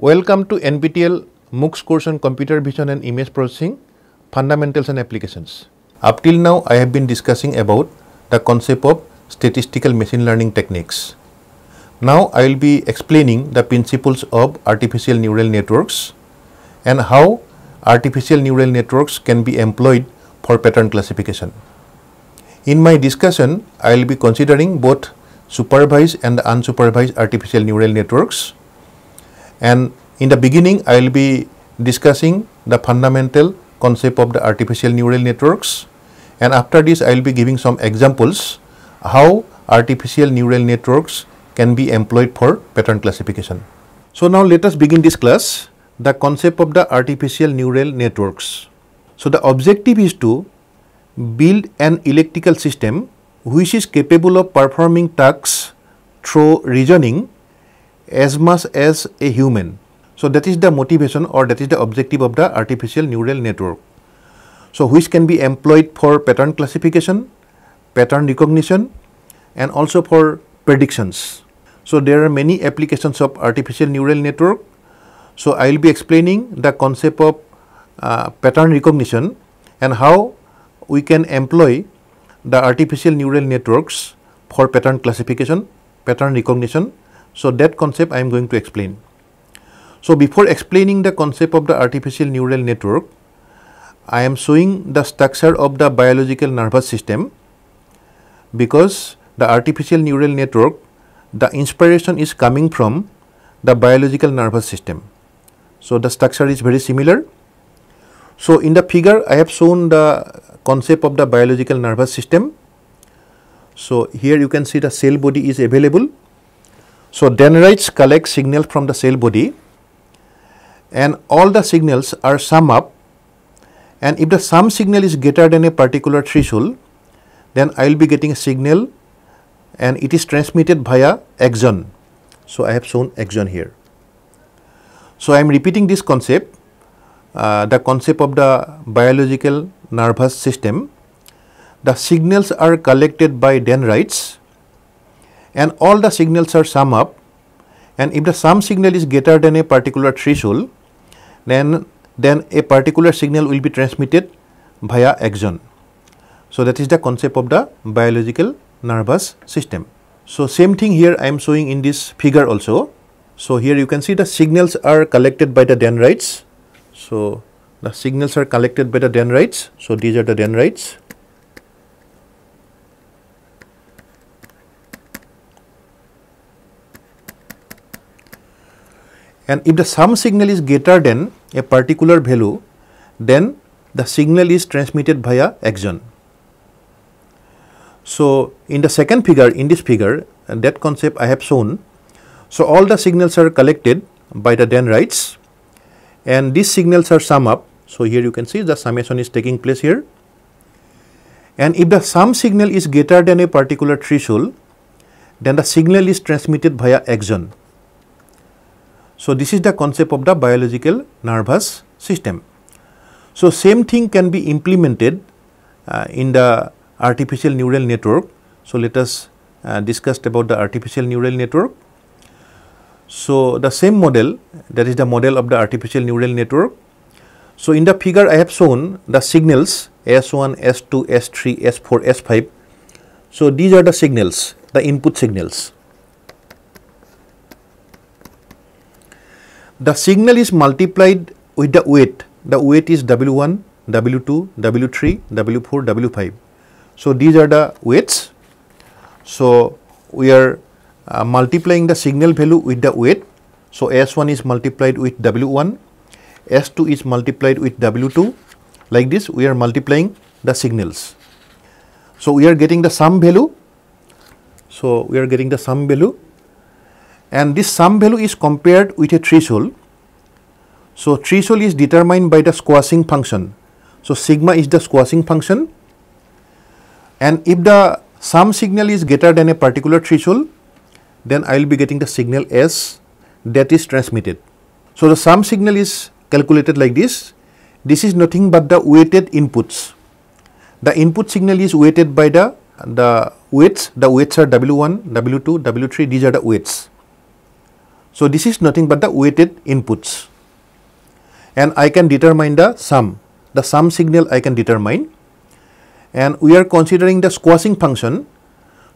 Welcome to NPTEL MOOCs course on Computer Vision and Image Processing, Fundamentals and Applications. Up till now, I have been discussing about the concept of statistical machine learning techniques. Now, I will be explaining the principles of artificial neural networks and how artificial neural networks can be employed for pattern classification. In my discussion, I will be considering both supervised and unsupervised artificial neural networks and in the beginning I will be discussing the fundamental concept of the artificial neural networks and after this I will be giving some examples how artificial neural networks can be employed for pattern classification. So now let us begin this class the concept of the artificial neural networks. So the objective is to build an electrical system which is capable of performing tasks through reasoning as much as a human. So that is the motivation or that is the objective of the artificial neural network. So which can be employed for pattern classification, pattern recognition and also for predictions. So there are many applications of artificial neural network. So I will be explaining the concept of uh, pattern recognition and how we can employ the artificial neural networks for pattern classification, pattern recognition so, that concept I am going to explain. So, before explaining the concept of the artificial neural network, I am showing the structure of the biological nervous system because the artificial neural network, the inspiration is coming from the biological nervous system. So, the structure is very similar. So, in the figure I have shown the concept of the biological nervous system. So, here you can see the cell body is available so, dendrites collect signal from the cell body and all the signals are sum up and if the sum signal is greater than a particular threshold then I will be getting a signal and it is transmitted via axon. So, I have shown axon here. So, I am repeating this concept uh, the concept of the biological nervous system. The signals are collected by dendrites and all the signals are sum up and if the sum signal is greater than a particular threshold then then a particular signal will be transmitted via axon. So, that is the concept of the biological nervous system. So, same thing here I am showing in this figure also. So, here you can see the signals are collected by the dendrites. So, the signals are collected by the dendrites. So, these are the dendrites and if the sum signal is greater than a particular value then the signal is transmitted via axon. So, in the second figure in this figure and that concept I have shown. So, all the signals are collected by the dendrites and these signals are sum up. So, here you can see the summation is taking place here and if the sum signal is greater than a particular threshold then the signal is transmitted via axon. So, this is the concept of the biological nervous system. So, same thing can be implemented uh, in the artificial neural network. So, let us uh, discuss about the artificial neural network. So, the same model that is the model of the artificial neural network. So, in the figure I have shown the signals S1, S2, S3, S4, S5. So, these are the signals, the input signals. The signal is multiplied with the weight. The weight is W1, W2, W3, W4, W5. So, these are the weights. So, we are uh, multiplying the signal value with the weight. So, S1 is multiplied with W1, S2 is multiplied with W2. Like this, we are multiplying the signals. So, we are getting the sum value. So, we are getting the sum value and this sum value is compared with a threshold. So, threshold is determined by the squashing function. So, sigma is the squashing function and if the sum signal is greater than a particular threshold, then I will be getting the signal S that is transmitted. So, the sum signal is calculated like this. This is nothing but the weighted inputs. The input signal is weighted by the, the weights. The weights are W1, W2, W3, these are the weights. So, this is nothing but the weighted inputs and I can determine the sum, the sum signal I can determine and we are considering the squashing function.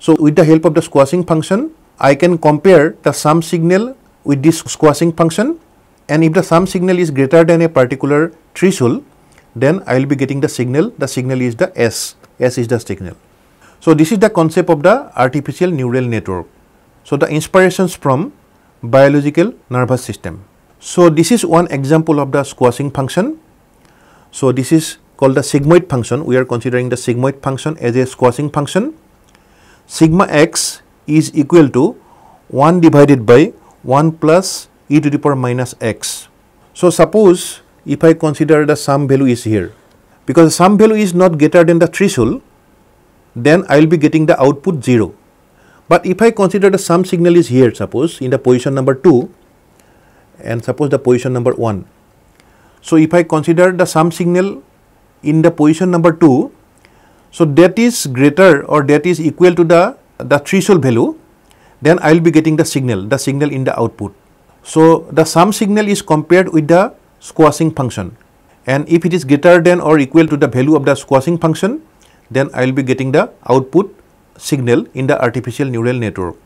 So, with the help of the squashing function, I can compare the sum signal with this squashing function and if the sum signal is greater than a particular threshold, then I will be getting the signal, the signal is the S, S is the signal. So, this is the concept of the artificial neural network. So, the inspirations from biological nervous system. So, this is one example of the squashing function. So, this is called the sigmoid function. We are considering the sigmoid function as a squashing function. Sigma x is equal to 1 divided by 1 plus e to the power minus x. So, suppose if I consider the sum value is here, because sum value is not greater than the threshold, then I will be getting the output 0. But if I consider the sum signal is here, suppose in the position number 2 and suppose the position number 1. So, if I consider the sum signal in the position number 2, so that is greater or that is equal to the, the threshold value, then I will be getting the signal, the signal in the output. So, the sum signal is compared with the squashing function and if it is greater than or equal to the value of the squashing function, then I will be getting the output signal in the artificial neural network.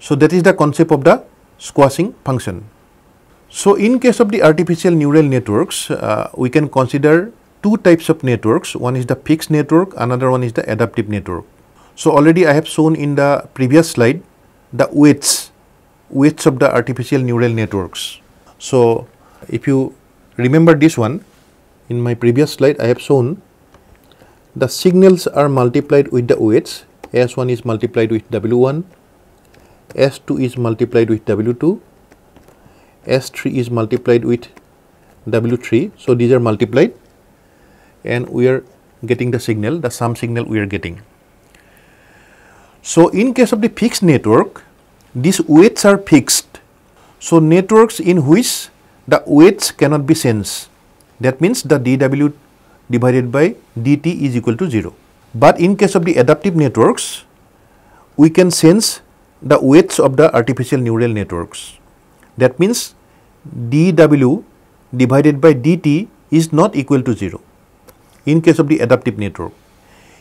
So, that is the concept of the squashing function. So, in case of the artificial neural networks, uh, we can consider two types of networks. One is the fixed network, another one is the adaptive network. So, already I have shown in the previous slide the weights, weights of the artificial neural networks. So, if you remember this one, in my previous slide I have shown the signals are multiplied with the weights S1 is multiplied with W1, S2 is multiplied with W2, S3 is multiplied with W3. So, these are multiplied and we are getting the signal, the sum signal we are getting. So, in case of the fixed network, these weights are fixed. So, networks in which the weights cannot be sensed. That means the dw divided by dt is equal to 0. But in case of the adaptive networks, we can sense the weights of the artificial neural networks. That means dw divided by dt is not equal to 0 in case of the adaptive network.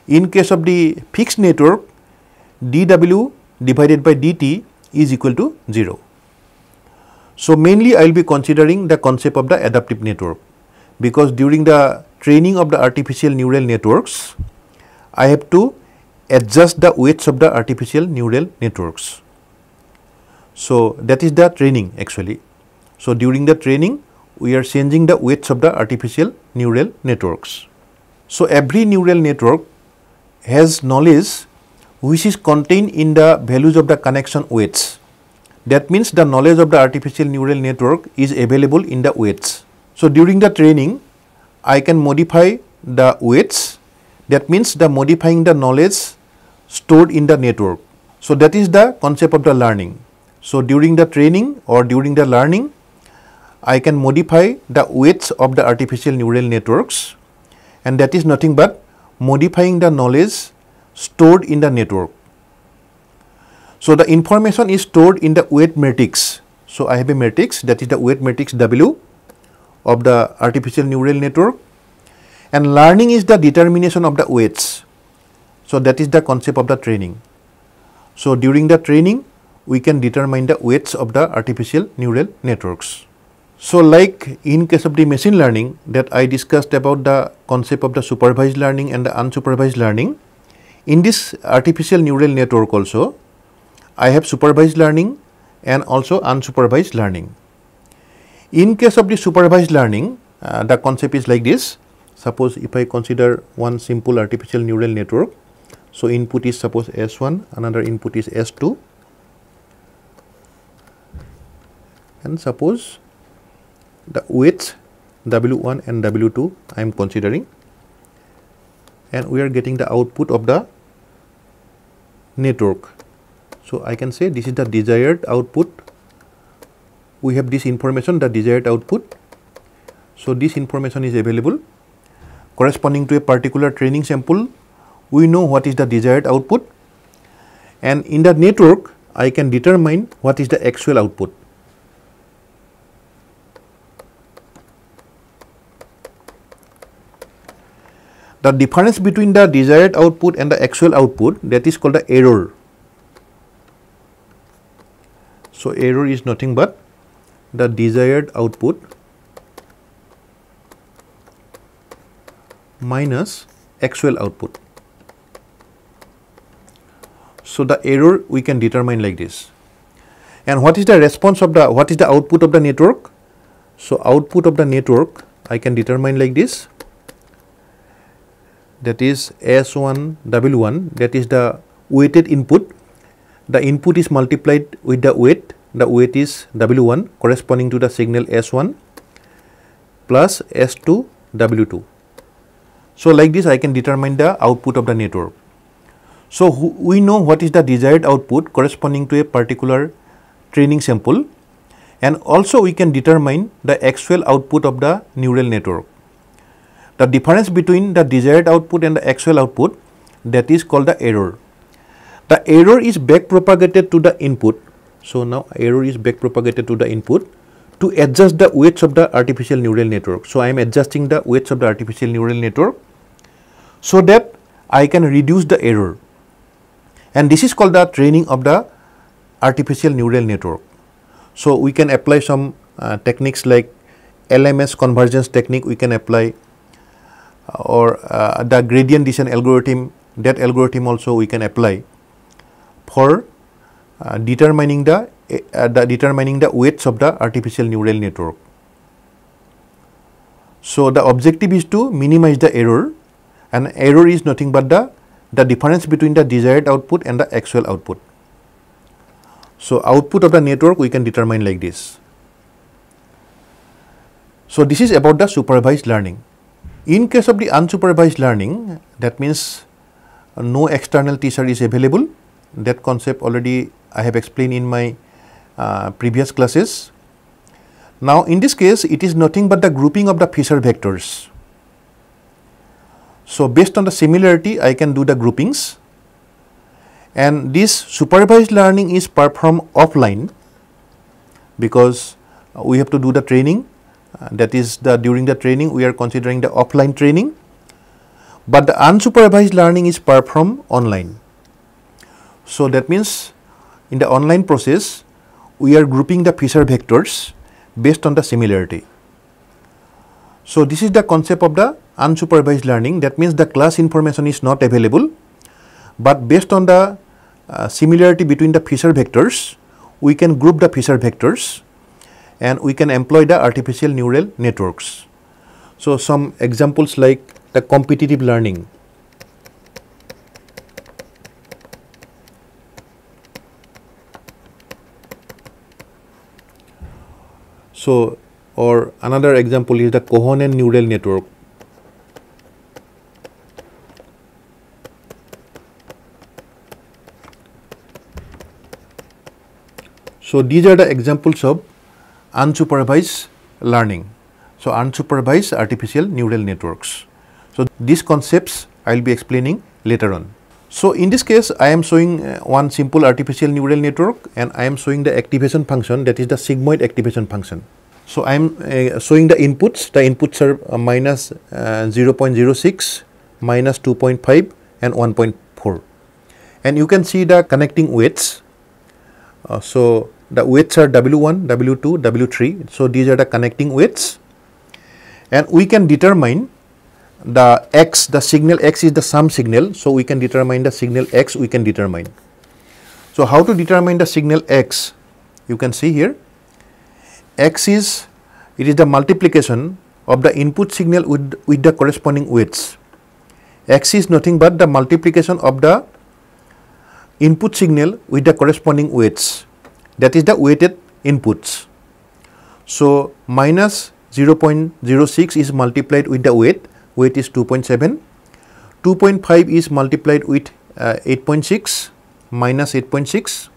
In case of the fixed network, dw divided by dt is equal to 0. So, mainly I will be considering the concept of the adaptive network because during the training of the artificial neural networks, I have to adjust the weights of the artificial neural networks. So, that is the training actually. So, during the training we are changing the weights of the artificial neural networks. So, every neural network has knowledge which is contained in the values of the connection weights. That means the knowledge of the artificial neural network is available in the weights. So, during the training I can modify the weights that means the modifying the knowledge stored in the network. So, that is the concept of the learning. So, during the training or during the learning, I can modify the weights of the artificial neural networks and that is nothing but modifying the knowledge stored in the network. So, the information is stored in the weight matrix. So, I have a matrix that is the weight matrix W of the artificial neural network and learning is the determination of the weights. So, that is the concept of the training. So, during the training we can determine the weights of the artificial neural networks. So, like in case of the machine learning that I discussed about the concept of the supervised learning and the unsupervised learning, in this artificial neural network also I have supervised learning and also unsupervised learning. In case of the supervised learning, uh, the concept is like this Suppose if I consider one simple artificial neural network, so input is suppose S1, another input is S2 and suppose the weights W1 and W2 I am considering and we are getting the output of the network. So, I can say this is the desired output, we have this information the desired output. So, this information is available corresponding to a particular training sample, we know what is the desired output and in the network I can determine what is the actual output. The difference between the desired output and the actual output that is called the error. So, error is nothing but the desired output minus actual output. So, the error we can determine like this. And what is the response of the, what is the output of the network? So, output of the network I can determine like this that is S1 W1 that is the weighted input. The input is multiplied with the weight, the weight is W1 corresponding to the signal S1 plus S2 W2. So, like this I can determine the output of the network. So, we know what is the desired output corresponding to a particular training sample and also we can determine the actual output of the neural network. The difference between the desired output and the actual output that is called the error. The error is back propagated to the input. So, now error is back propagated to the input to adjust the weights of the artificial neural network. So, I am adjusting the weights of the artificial neural network so that I can reduce the error and this is called the training of the artificial neural network. So, we can apply some uh, techniques like LMS convergence technique we can apply uh, or uh, the gradient descent algorithm that algorithm also we can apply for uh, determining the, uh, the determining the weights of the artificial neural network. So, the objective is to minimize the error and error is nothing but the the difference between the desired output and the actual output. So, output of the network we can determine like this. So, this is about the supervised learning. In case of the unsupervised learning that means uh, no external teacher is available that concept already I have explained in my uh, previous classes. Now, in this case it is nothing but the grouping of the feature vectors. So, based on the similarity I can do the groupings and this supervised learning is performed offline because we have to do the training uh, that is the during the training we are considering the offline training, but the unsupervised learning is performed online. So, that means in the online process we are grouping the feature vectors based on the similarity. So, this is the concept of the unsupervised learning that means the class information is not available, but based on the uh, similarity between the feature vectors we can group the feature vectors and we can employ the artificial neural networks. So, some examples like the competitive learning. So, or another example is the Kohonen neural network. So, these are the examples of unsupervised learning. So, unsupervised artificial neural networks. So, these concepts I will be explaining later on. So, in this case I am showing uh, one simple artificial neural network and I am showing the activation function that is the sigmoid activation function. So, I am uh, showing the inputs, the inputs are uh, minus, uh, 0.06, minus 2.5 and 1.4 and you can see the connecting weights. Uh, so, the weights are W1, W2, W3. So, these are the connecting weights and we can determine the x, the signal x is the sum signal. So, we can determine the signal x we can determine. So, how to determine the signal x? You can see here x is it is the multiplication of the input signal with, with the corresponding weights. x is nothing but the multiplication of the input signal with the corresponding weights that is the weighted inputs. So, minus 0.06 is multiplied with the weight, weight is 2.7, 2.5 is multiplied with uh, 8.6 minus 8.6,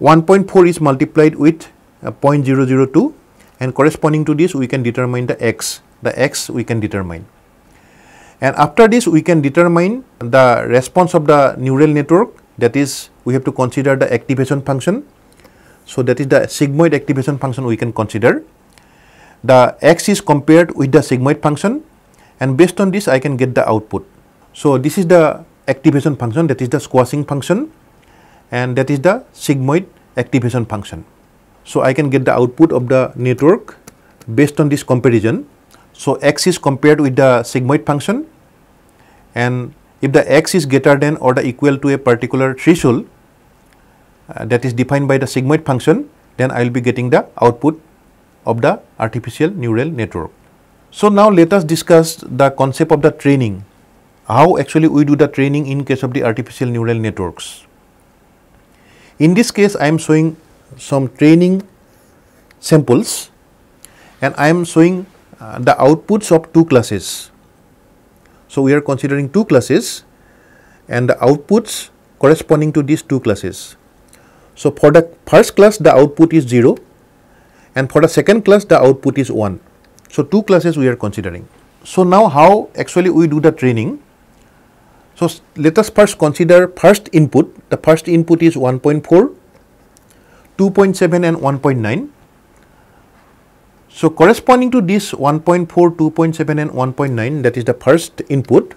1.4 is multiplied with uh, 0.002 and corresponding to this we can determine the x, the x we can determine. And after this we can determine the response of the neural network that is we have to consider the activation function so, that is the sigmoid activation function we can consider. The x is compared with the sigmoid function and based on this I can get the output. So, this is the activation function that is the squashing function and that is the sigmoid activation function. So, I can get the output of the network based on this comparison. So, x is compared with the sigmoid function and if the x is greater than or the equal to a particular threshold uh, that is defined by the sigmoid function then I will be getting the output of the artificial neural network. So, now let us discuss the concept of the training, how actually we do the training in case of the artificial neural networks. In this case, I am showing some training samples and I am showing uh, the outputs of two classes. So, we are considering two classes and the outputs corresponding to these two classes. So, for the first class the output is 0 and for the second class the output is 1. So, two classes we are considering. So, now how actually we do the training? So, let us first consider first input, the first input is 1.4, 2.7 and 1.9. So, corresponding to this 1.4, 2.7 and 1.9 that is the first input,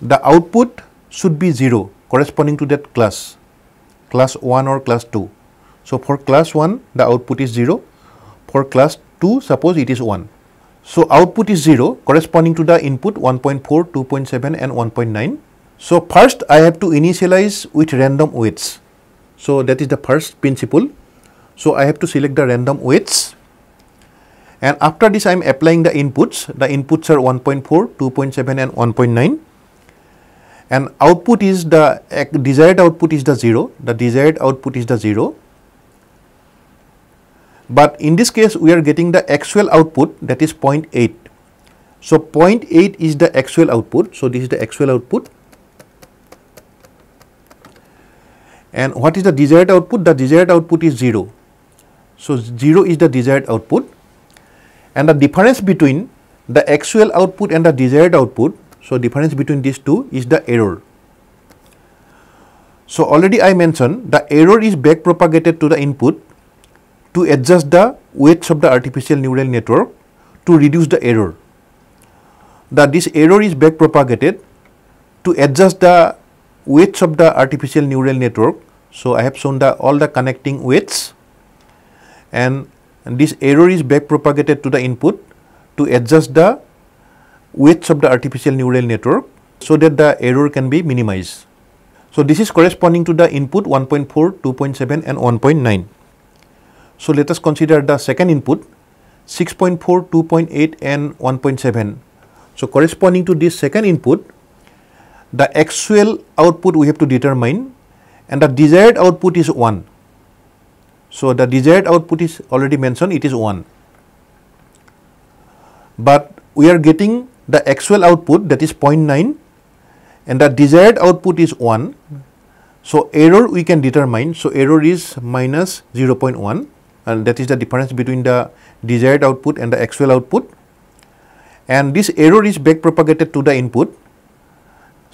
the output should be 0 corresponding to that class, class 1 or class 2. So, for class 1 the output is 0, for class 2 suppose it is 1. So, output is 0 corresponding to the input 1.4, 2.7 and 1.9. So, first I have to initialize with random weights. So, that is the first principle. So, I have to select the random weights and after this I am applying the inputs. The inputs are 1.4, 2.7 and 1.9 and output is the desired output is the 0, the desired output is the 0 but in this case we are getting the actual output that is 0.8. So, 0.8 is the actual output. So, this is the actual output and what is the desired output? The desired output is 0. So, 0 is the desired output and the difference between the actual output and the desired output. So, difference between these two is the error. So, already I mentioned the error is back propagated to the input to adjust the weights of the artificial neural network to reduce the error. That this error is back propagated to adjust the weights of the artificial neural network. So, I have shown the all the connecting weights and, this error is back propagated to the input to adjust the weights of the artificial neural network so that the error can be minimized. So, this is corresponding to the input 1.4, 2.7 and 1.9. So, let us consider the second input 6.4, 2.8 and 1.7. So, corresponding to this second input, the actual output we have to determine and the desired output is 1. So, the desired output is already mentioned it is 1, but we are getting the actual output that is 0.9 and the desired output is 1. So, error we can determine. So, error is minus 0.1 and that is the difference between the desired output and the actual output and this error is back propagated to the input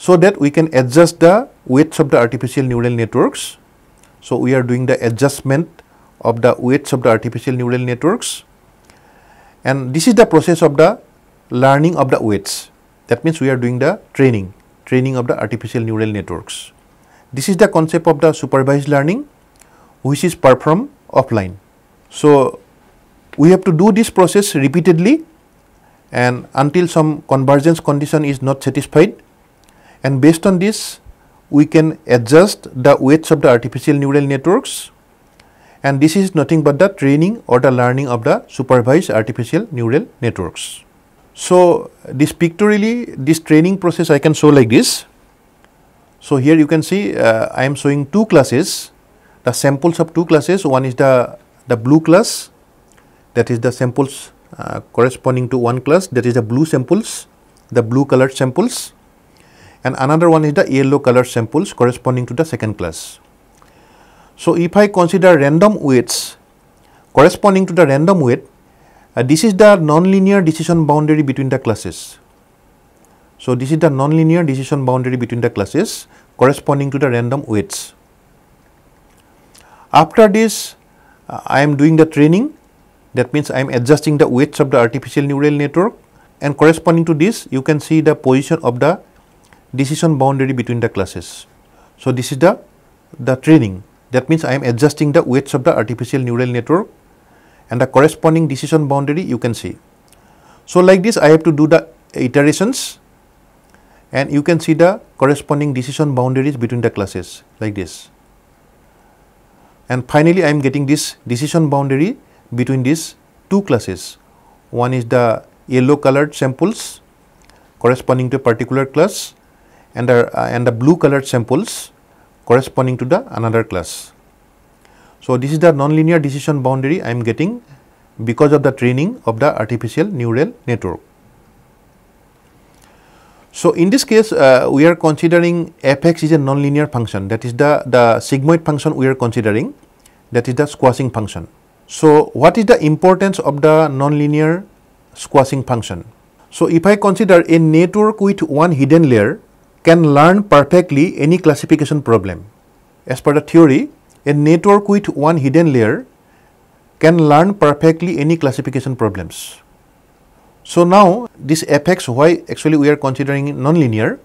so that we can adjust the weights of the artificial neural networks. So, we are doing the adjustment of the weights of the artificial neural networks and this is the process of the learning of the weights that means we are doing the training training of the artificial neural networks. This is the concept of the supervised learning which is performed offline. So, we have to do this process repeatedly and until some convergence condition is not satisfied and based on this we can adjust the weights of the artificial neural networks and this is nothing but the training or the learning of the supervised artificial neural networks. So, this pictorially this training process I can show like this. So, here you can see uh, I am showing two classes the samples of two classes one is the the blue class that is the samples uh, corresponding to one class that is the blue samples, the blue colored samples and another one is the yellow color samples corresponding to the second class. So, if I consider random weights corresponding to the random weight, uh, this is the nonlinear decision boundary between the classes. So, this is the nonlinear decision boundary between the classes corresponding to the random weights. After this I am doing the training that means I am adjusting the weights of the artificial neural network and corresponding to this you can see the position of the decision boundary between the classes. So, this is the, the training that means I am adjusting the weights of the artificial neural network and the corresponding decision boundary you can see. So, like this I have to do the iterations and you can see the corresponding decision boundaries between the classes like this. And finally, I am getting this decision boundary between these two classes. One is the yellow colored samples corresponding to a particular class and the, uh, and the blue colored samples corresponding to the another class. So, this is the nonlinear decision boundary I am getting because of the training of the artificial neural network. So, in this case uh, we are considering fx is a nonlinear function that is the, the sigmoid function we are considering that is the squashing function. So, what is the importance of the nonlinear squashing function? So, if I consider a network with one hidden layer can learn perfectly any classification problem. As per the theory, a network with one hidden layer can learn perfectly any classification problems. So, now this fx why actually we are considering nonlinear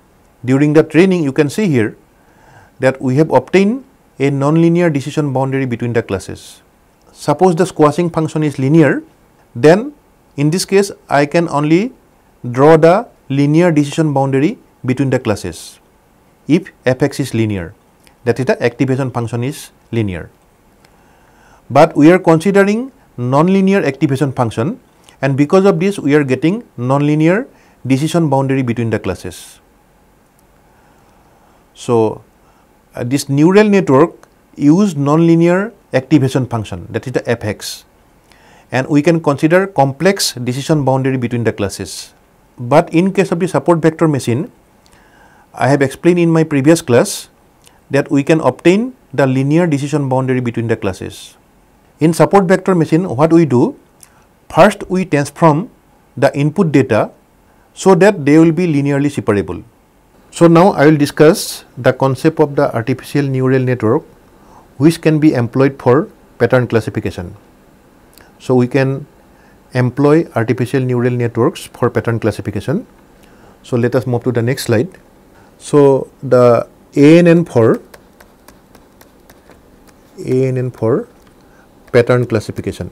during the training you can see here that we have obtained a nonlinear decision boundary between the classes. Suppose the squashing function is linear then in this case I can only draw the linear decision boundary between the classes if fx is linear that is the activation function is linear. But we are considering nonlinear activation function and because of this we are getting nonlinear decision boundary between the classes. So, uh, this neural network use nonlinear activation function that is the fx and we can consider complex decision boundary between the classes. But in case of the support vector machine, I have explained in my previous class that we can obtain the linear decision boundary between the classes. In support vector machine, what we do? First, we transform the input data so that they will be linearly separable. So, now I will discuss the concept of the artificial neural network which can be employed for pattern classification. So, we can employ artificial neural networks for pattern classification. So, let us move to the next slide. So, the ANN for ANN for pattern classification.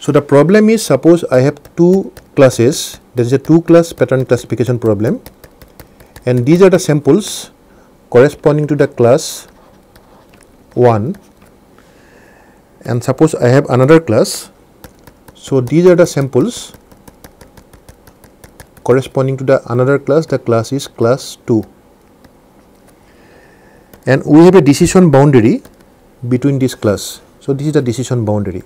So, the problem is suppose I have two classes there is a two class pattern classification problem and these are the samples corresponding to the class 1 and suppose I have another class. So, these are the samples corresponding to the another class the class is class 2 and we have a decision boundary between this class. So, this is the decision boundary.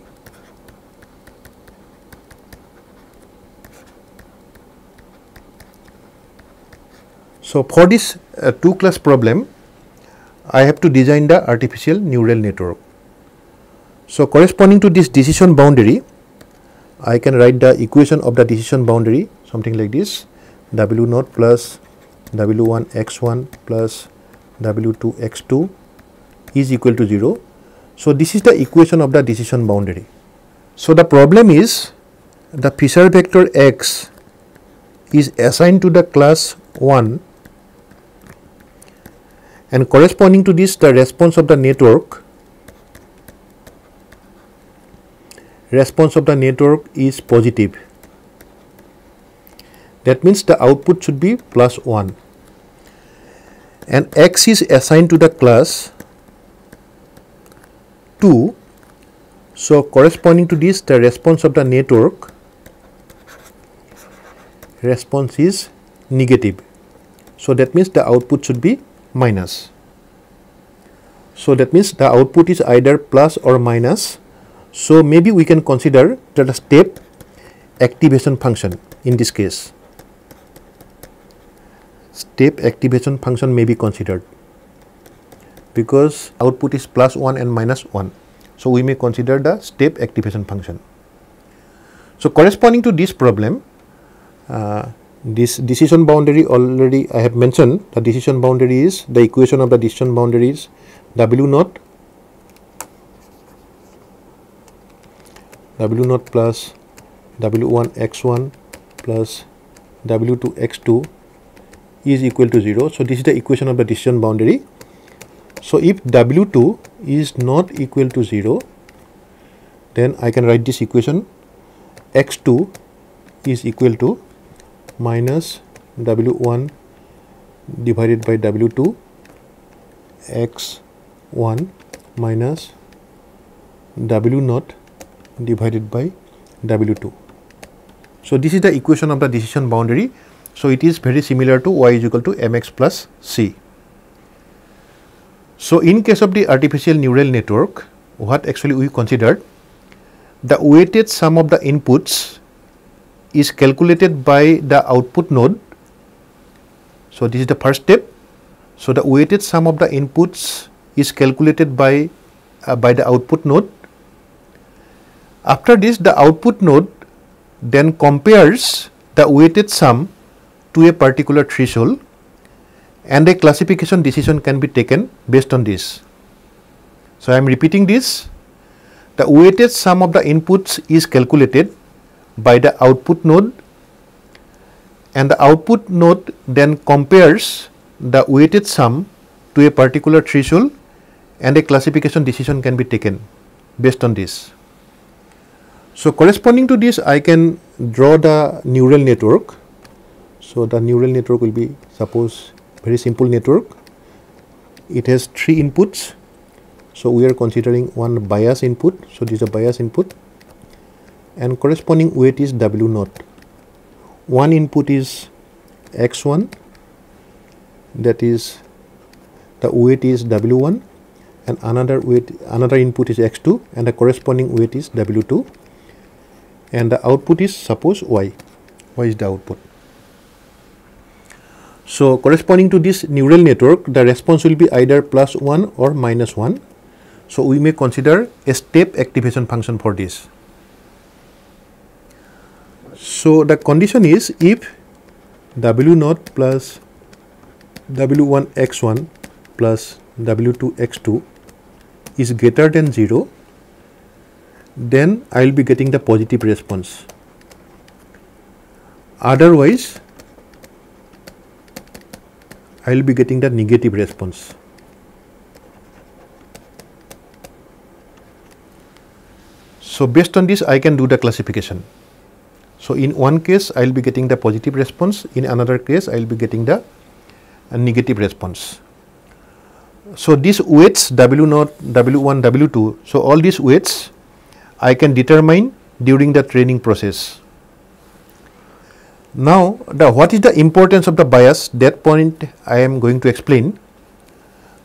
So, for this uh, two class problem, I have to design the artificial neural network. So, corresponding to this decision boundary, I can write the equation of the decision boundary something like this w naught plus w1 x1 plus w2 x2 is equal to 0. So, this is the equation of the decision boundary. So, the problem is the feature vector x is assigned to the class 1 and corresponding to this the response of the network response of the network is positive. That means the output should be plus 1 and x is assigned to the class 2 so corresponding to this the response of the network response is negative. So that means the output should be minus. So, that means the output is either plus or minus. So, maybe we can consider that step activation function in this case. Step activation function may be considered because output is plus 1 and minus 1. So, we may consider the step activation function. So, corresponding to this problem, uh, this decision boundary already I have mentioned the decision boundary is the equation of the decision boundary is W naught W naught plus W1 x1 plus W2 x2 is equal to 0. So, this is the equation of the decision boundary. So, if W2 is not equal to 0 then I can write this equation x2 is equal to minus W1 divided by W2 x1 minus w0 divided by W2. So, this is the equation of the decision boundary. So, it is very similar to y is equal to mx plus c. So, in case of the artificial neural network, what actually we considered, the weighted sum of the inputs is calculated by the output node. So, this is the first step. So, the weighted sum of the inputs is calculated by uh, by the output node. After this, the output node then compares the weighted sum to a particular threshold and a classification decision can be taken based on this. So, I am repeating this the weighted sum of the inputs is calculated by the output node and the output node then compares the weighted sum to a particular threshold and a classification decision can be taken based on this. So, corresponding to this I can draw the neural network. So, the neural network will be suppose very simple network. It has three inputs. So, we are considering one bias input. So, this is a bias input and corresponding weight is W naught. One input is X1 that is the weight is W1 and another weight another input is X2 and the corresponding weight is W2 and the output is suppose Y. Y is the output. So, corresponding to this neural network the response will be either plus 1 or minus 1. So, we may consider a step activation function for this. So, the condition is if W naught plus W1 x1 plus W2 x2 is greater than 0, then I will be getting the positive response. Otherwise, I will be getting the negative response. So, based on this I can do the classification. So, in one case I will be getting the positive response, in another case I will be getting the uh, negative response. So, these weights W naught, W1, W2, so all these weights I can determine during the training process. Now, the what is the importance of the bias that point I am going to explain.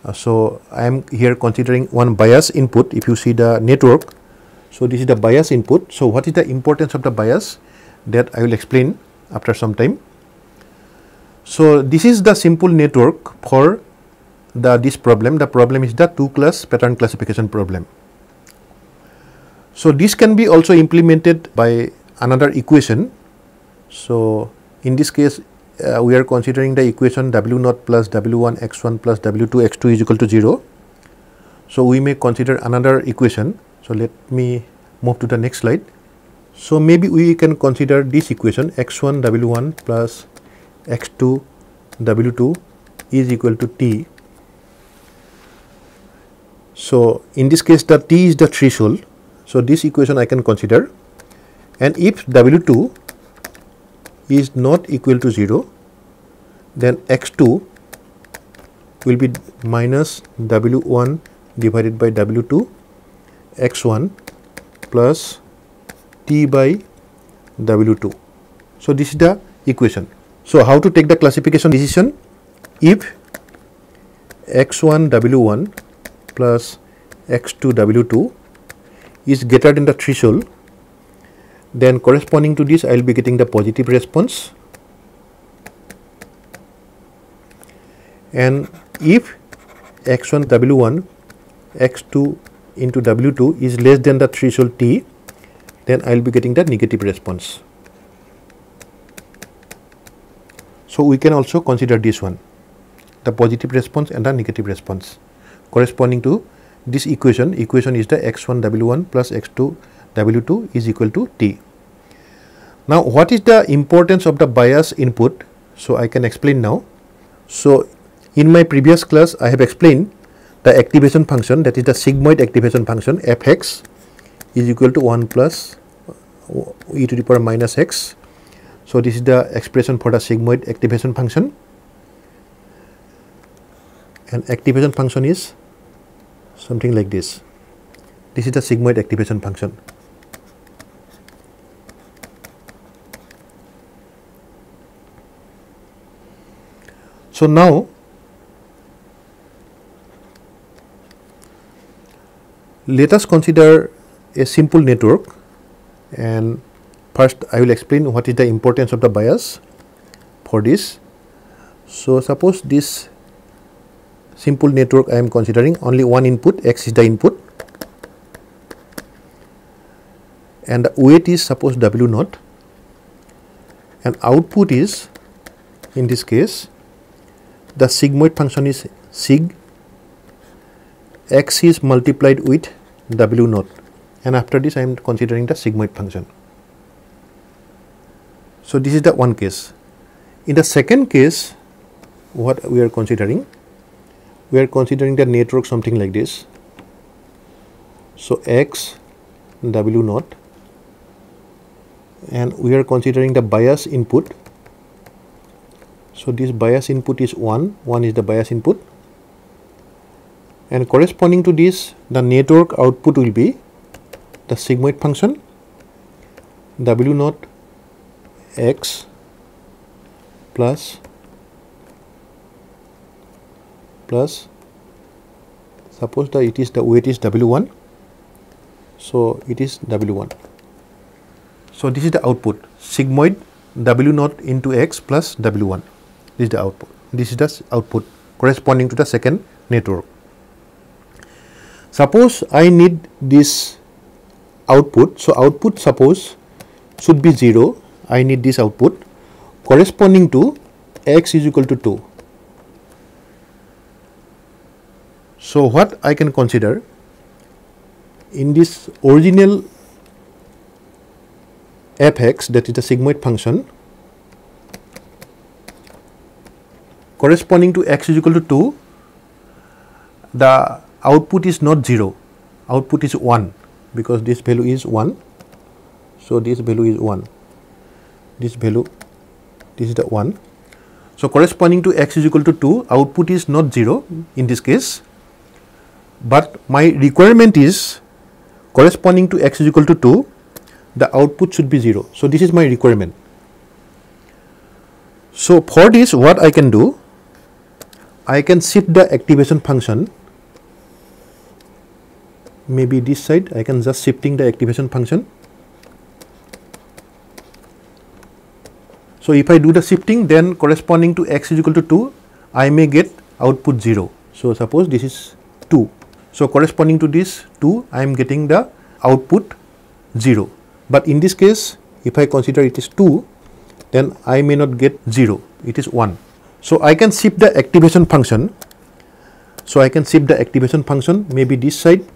Uh, so, I am here considering one bias input if you see the network. So, this is the bias input. So, what is the importance of the bias? That I will explain after some time. So, this is the simple network for the this problem. The problem is the two class pattern classification problem. So, this can be also implemented by another equation. So, in this case uh, we are considering the equation W naught plus W1 x1 plus W2 x2 is equal to 0. So, we may consider another equation. So, let me move to the next slide. So, maybe we can consider this equation x1 w1 plus x2 w2 is equal to t. So, in this case the t is the threshold. So, this equation I can consider and if w2 is not equal to 0 then x2 will be minus w1 divided by w2 x1 plus T by W2. So, this is the equation. So, how to take the classification decision? If x1 W1 plus x2 W2 is greater than the threshold, then corresponding to this I will be getting the positive response. And if x1 W1 x2 into W2 is less than the threshold T, then I will be getting the negative response. So, we can also consider this one the positive response and the negative response corresponding to this equation equation is the x1 w1 plus x2 w2 is equal to t. Now, what is the importance of the bias input? So, I can explain now. So, in my previous class I have explained the activation function that is the sigmoid activation function fx is equal to 1 plus e to the power minus x. So, this is the expression for the sigmoid activation function and activation function is something like this. This is the sigmoid activation function. So, now let us consider a simple network. And first I will explain what is the importance of the bias for this. So, suppose this simple network I am considering only one input x is the input. And the weight is suppose w naught. And output is in this case the sigmoid function is sig. X is multiplied with w naught and after this I am considering the sigmoid function. So, this is the one case. In the second case what we are considering we are considering the network something like this. So, x w naught and we are considering the bias input. So, this bias input is 1, 1 is the bias input and corresponding to this the network output will be the sigmoid function w naught x plus plus suppose that it is the weight is W1 so it is W1 so this is the output sigmoid W naught into X plus W1 this is the output. This is the output corresponding to the second network. Suppose I need this output. So output suppose should be 0 I need this output corresponding to x is equal to 2 So, what I can consider in this original fx that is the sigmoid function corresponding to x is equal to 2 the output is not 0 output is 1 because this value is 1 so this value is 1 this value this is the 1 so corresponding to x is equal to 2 output is not 0 in this case. But my requirement is corresponding to x is equal to 2 the output should be 0. So, this is my requirement. So, for this what I can do? I can shift the activation function maybe this side I can just shifting the activation function. So, if I do the shifting then corresponding to x is equal to 2 I may get output 0. So, suppose this is 2 so, corresponding to this 2 I am getting the output 0, but in this case if I consider it is 2 then I may not get 0 it is 1. So, I can shift the activation function. So, I can shift the activation function maybe this side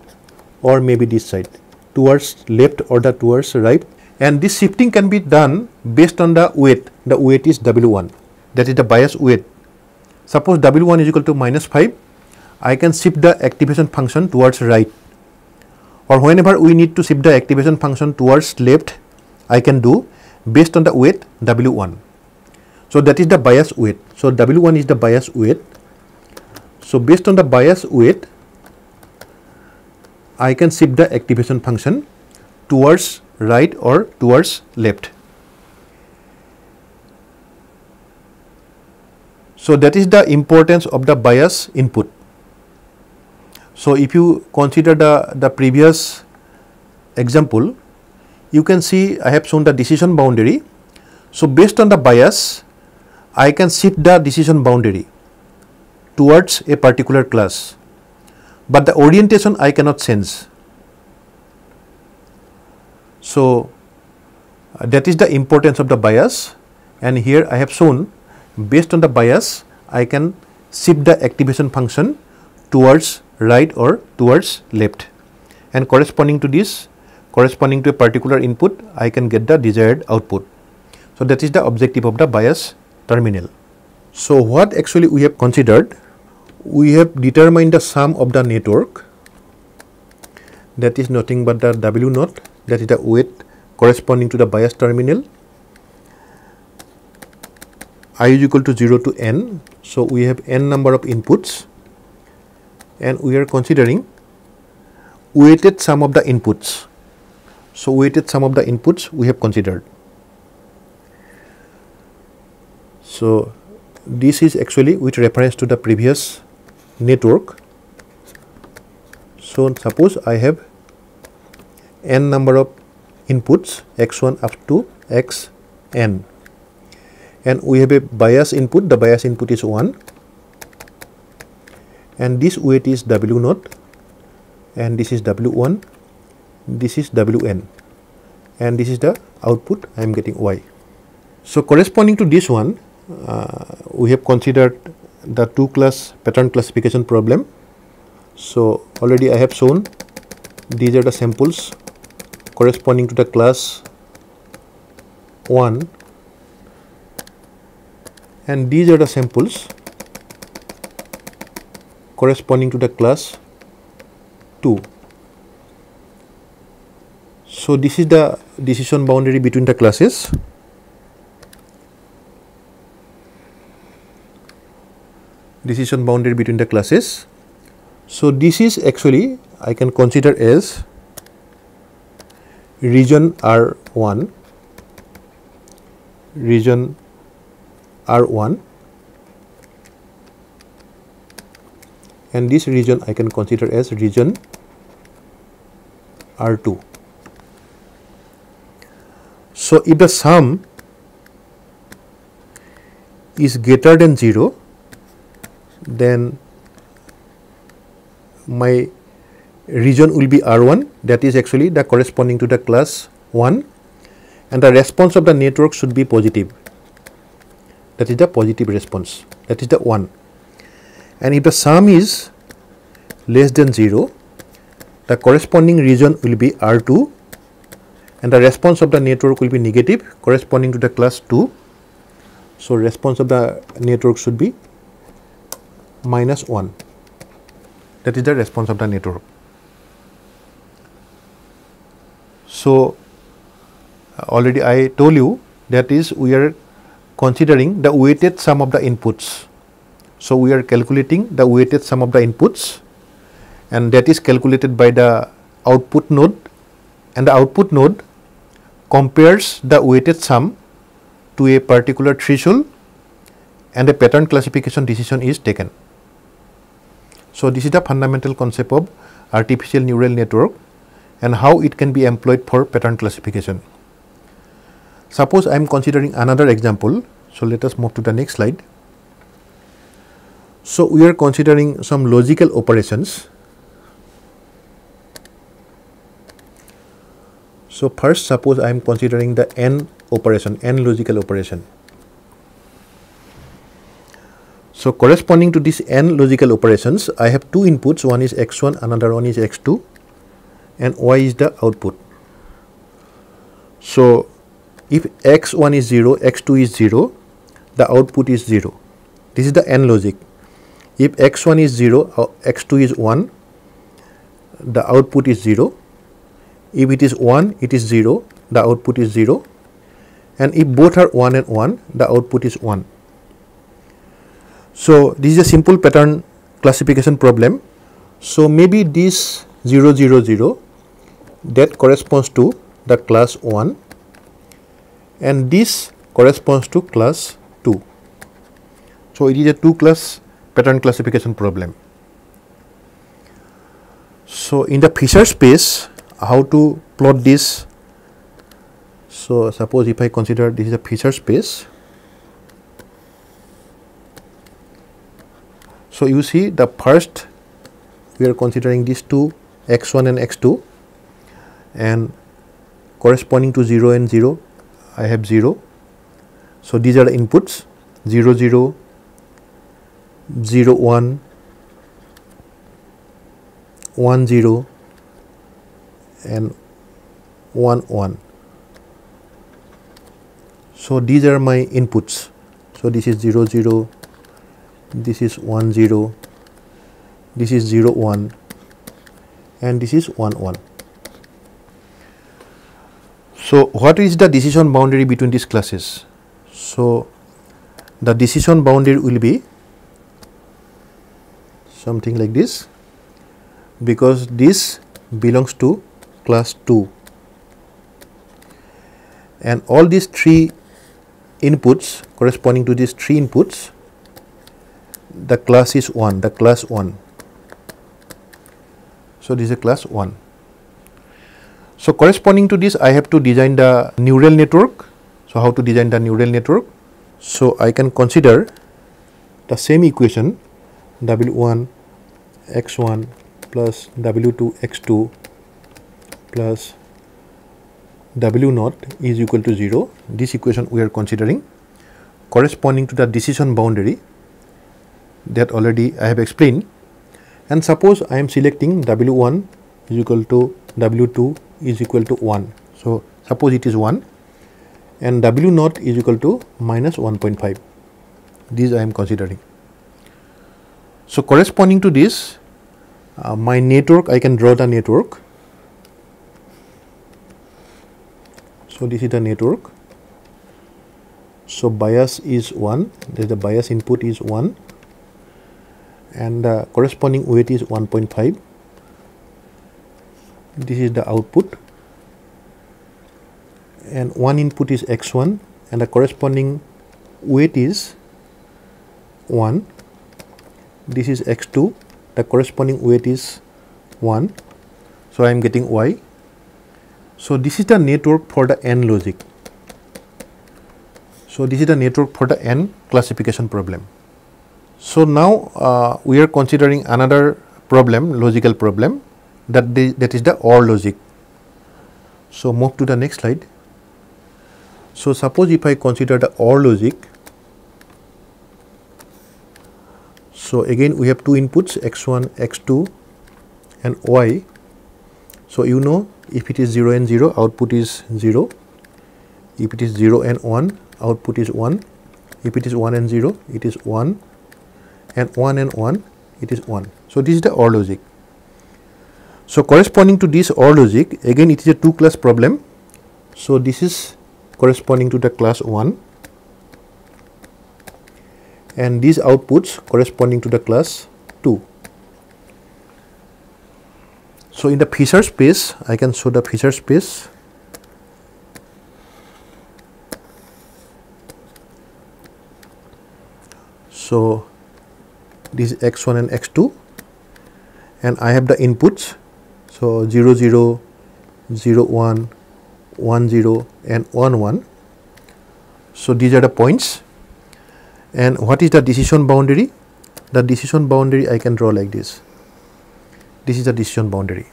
or maybe this side towards left or the towards right and this shifting can be done based on the weight the weight is W1 that is the bias weight. Suppose W1 is equal to minus 5 I can shift the activation function towards right or whenever we need to shift the activation function towards left I can do based on the weight W1. So, that is the bias weight. So, W1 is the bias weight. So, based on the bias weight I can shift the activation function towards right or towards left. So, that is the importance of the bias input. So, if you consider the, the previous example, you can see I have shown the decision boundary. So, based on the bias, I can shift the decision boundary towards a particular class, but the orientation I cannot change. So, uh, that is the importance of the bias and here I have shown based on the bias I can shift the activation function towards right or towards left and corresponding to this corresponding to a particular input I can get the desired output. So, that is the objective of the bias terminal. So, what actually we have considered we have determined the sum of the network that is nothing but the W naught that is the weight corresponding to the bias terminal i is equal to 0 to n. So, we have n number of inputs and we are considering weighted sum of the inputs. So, weighted sum of the inputs we have considered. So, this is actually with reference to the previous network. So, suppose I have n number of inputs x 1 up to x n and we have a bias input the bias input is 1 and this weight is w naught and this is w1 this is wn and this is the output I am getting y. So, corresponding to this one uh, we have considered the two class pattern classification problem. So, already I have shown these are the samples corresponding to the class 1 and these are the samples corresponding to the class 2. So, this is the decision boundary between the classes. Decision boundary between the classes. So, this is actually I can consider as region R1, region R1 and this region I can consider as region R2. So, if the sum is greater than 0 then my region will be R1 that is actually the corresponding to the class 1 and the response of the network should be positive. That is the positive response. That is the 1 and if the sum is less than 0 the corresponding region will be R2 and the response of the network will be negative corresponding to the class 2. So, response of the network should be minus 1 that is the response of the network. So, uh, already I told you that is we are considering the weighted sum of the inputs. So, we are calculating the weighted sum of the inputs and that is calculated by the output node and the output node compares the weighted sum to a particular threshold and a pattern classification decision is taken. So, this is the fundamental concept of artificial neural network and how it can be employed for pattern classification. Suppose I am considering another example. So, let us move to the next slide. So, we are considering some logical operations. So, first suppose I am considering the AND operation, AND logical operation. So, corresponding to this AND logical operations, I have two inputs, one is x1, another one is x2 and y is the output. So, if x1 is 0, x2 is 0, the output is 0. This is the AND logic. If x1 is 0, uh, x2 is 1, the output is 0. If it is 1, it is 0, the output is 0. And if both are 1 and 1, the output is 1. So, this is a simple pattern classification problem. So, maybe this 0 0 0 that corresponds to the class 1 and this corresponds to class 2. So, it is a 2 class pattern classification problem. So, in the feature space how to plot this. So, suppose if I consider this is a feature space. So, you see the first we are considering these two x 1 and x 2 and corresponding to 0 and 0 I have 0. So, these are the inputs 0 0 0 1 1 0 and 1 1 so these are my inputs so this is 0 0 this is 1 0 this is 0 1 and this is 1 1 so what is the decision boundary between these classes? So the decision boundary will be something like this. Because this belongs to class 2 and all these three inputs corresponding to these three inputs the class is 1 the class 1 so this is a class 1 so corresponding to this I have to design the neural network. So how to design the neural network? So I can consider the same equation w1 x1 plus w2 x2 plus w naught is equal to 0 this equation we are considering. Corresponding to the decision boundary that already I have explained. And suppose I am selecting w1 is equal to w2 is equal to 1 so suppose it is 1 and w naught is equal to minus 1.5 these I am considering. So corresponding to this uh, my network I can draw the network. So this is the network. So bias is 1 the bias input is 1 and the corresponding weight is 1.5 this is the output. And one input is x1 and the corresponding weight is 1 this is x2 the corresponding weight is 1 so I am getting y. So this is the network for the AND logic. So this is the network for the AND classification problem so now uh, we are considering another problem logical problem that the, that is the OR logic. So move to the next slide. So suppose if I consider the OR logic so again we have two inputs x1 x2 and y. So you know if it is 0 and 0 output is 0 if it is 0 and 1 output is 1 if it is 1 and 0 it is 1 and 1 and 1 it is 1 so this is the OR logic. So corresponding to this OR logic again it is a two class problem. So this is corresponding to the class 1 and these outputs corresponding to the class 2. So, in the feature space I can show the feature space. So, this is x1 and x2 and I have the inputs. So, 0 0, 0 1, 1 0 and 1 1. So, these are the points. And what is the decision boundary? The decision boundary I can draw like this. This is the decision boundary.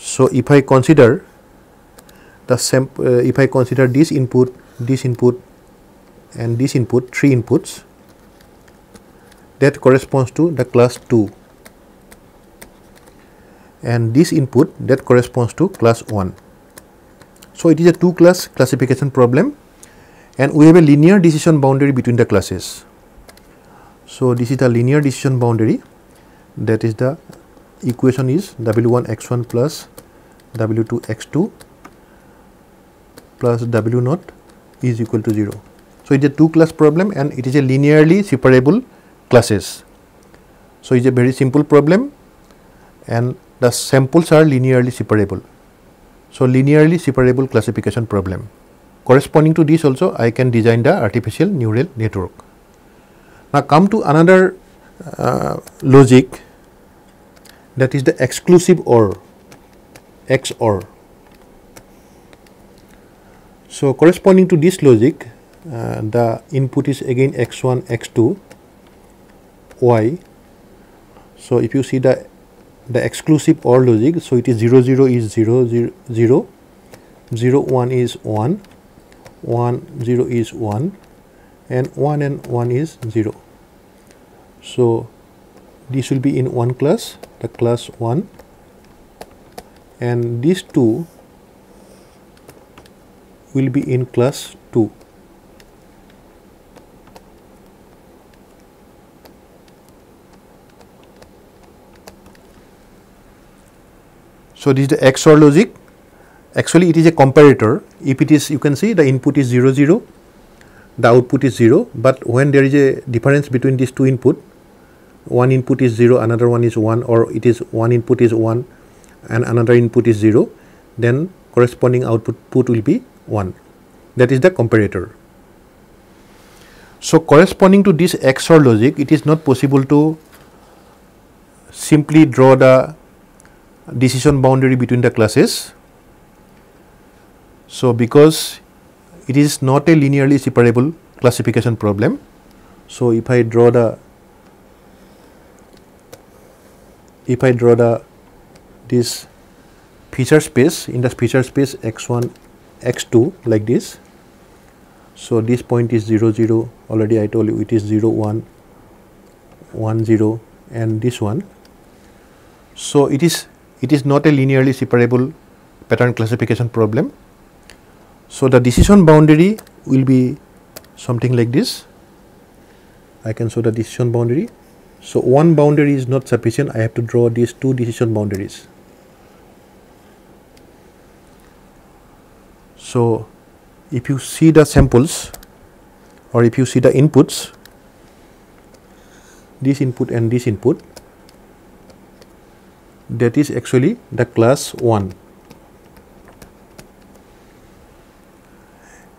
So if I consider the uh, if I consider this input this input and this input three inputs that corresponds to the class 2 and this input that corresponds to class 1 so it is a two class classification problem and we have a linear decision boundary between the classes. So, this is the linear decision boundary that is the equation is w1 x1 plus w2 x2 plus w naught is equal to 0. So, it is a two class problem and it is a linearly separable classes. So, it is a very simple problem and the samples are linearly separable. So, linearly separable classification problem. Corresponding to this also I can design the artificial neural network. Now come to another uh, logic that is the exclusive OR XOR. So corresponding to this logic uh, the input is again x1 x2 y. So if you see the the exclusive OR logic so it is 0 0 is 0 0 0 0 1 is 1 1 0 is 1 and 1 and 1 is 0. So, this will be in one class the class 1 and these two will be in class 2. So, this is the XOR logic. Actually it is a comparator. If it is you can see the input is 0 0 the output is 0 but when there is a difference between these two input one input is 0 another one is 1 or it is one input is 1 and another input is 0 then corresponding output put will be 1 that is the comparator. So, corresponding to this XOR logic it is not possible to simply draw the decision boundary between the classes. So, because it is not a linearly separable classification problem. So, if I draw the if I draw the this feature space in the feature space x1 x2 like this. So, this point is 0 0 already I told you it is 0 1 1 0 and this one. So, it is it is not a linearly separable pattern classification problem. So, the decision boundary will be something like this. I can show the decision boundary. So, one boundary is not sufficient, I have to draw these two decision boundaries. So, if you see the samples or if you see the inputs, this input and this input, that is actually the class 1.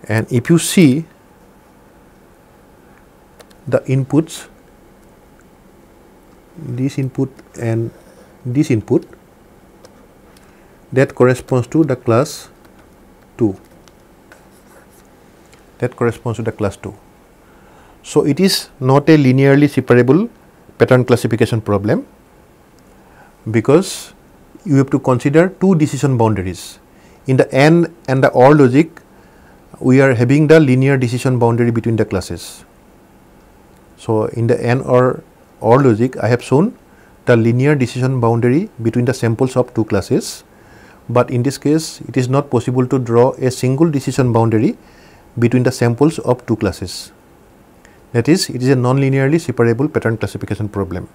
And if you see the inputs, this input and this input, that corresponds to the class 2 that corresponds to the class 2. So, it is not a linearly separable pattern classification problem because you have to consider two decision boundaries. In the AND and the OR logic, we are having the linear decision boundary between the classes. So, in the AND or OR logic, I have shown the linear decision boundary between the samples of two classes, but in this case, it is not possible to draw a single decision boundary between the samples of two classes. That is, it is a non-linearly separable pattern classification problem.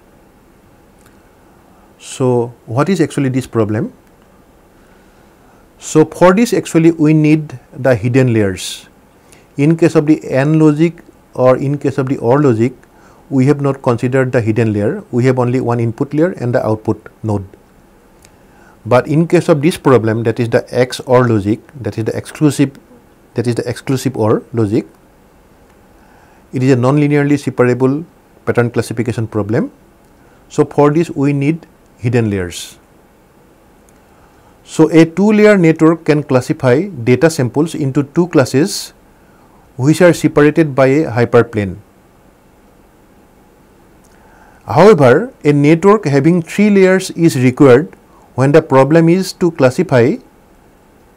So, what is actually this problem? So, for this actually we need the hidden layers. In case of the AND logic or in case of the OR logic, we have not considered the hidden layer, we have only one input layer and the output node. But in case of this problem that is the XOR logic that is the exclusive that is the exclusive OR logic, it is a non-linearly separable pattern classification problem. So, for this we need hidden layers. So, a two layer network can classify data samples into two classes which are separated by a hyperplane. However, a network having three layers is required when the problem is to classify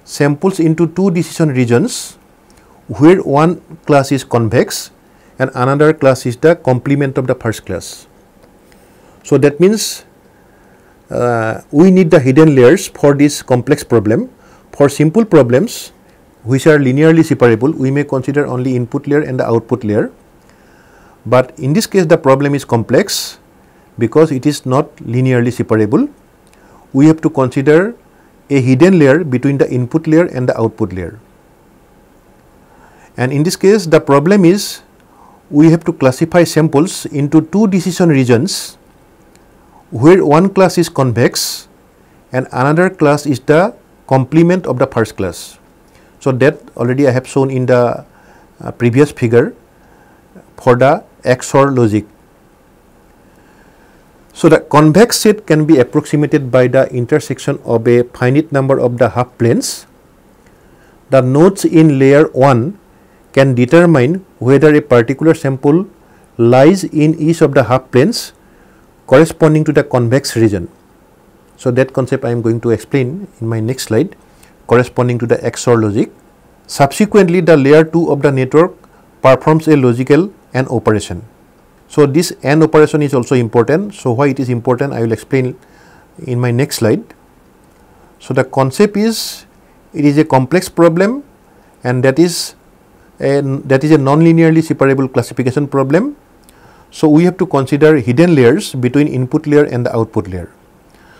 samples into two decision regions where one class is convex and another class is the complement of the first class. So, that means uh, we need the hidden layers for this complex problem. For simple problems which are linearly separable, we may consider only input layer and the output layer. But in this case, the problem is complex because it is not linearly separable. We have to consider a hidden layer between the input layer and the output layer. And in this case, the problem is we have to classify samples into two decision regions where one class is convex and another class is the complement of the first class. So, that already I have shown in the uh, previous figure for the XOR logic. So, the convex set can be approximated by the intersection of a finite number of the half planes. The nodes in layer 1 can determine whether a particular sample lies in each of the half planes corresponding to the convex region. So, that concept I am going to explain in my next slide corresponding to the XOR logic. Subsequently, the layer 2 of the network performs a logical AND operation. So, this AND operation is also important. So, why it is important I will explain in my next slide. So, the concept is it is a complex problem and that is a, that is a non-linearly separable classification problem. So, we have to consider hidden layers between input layer and the output layer.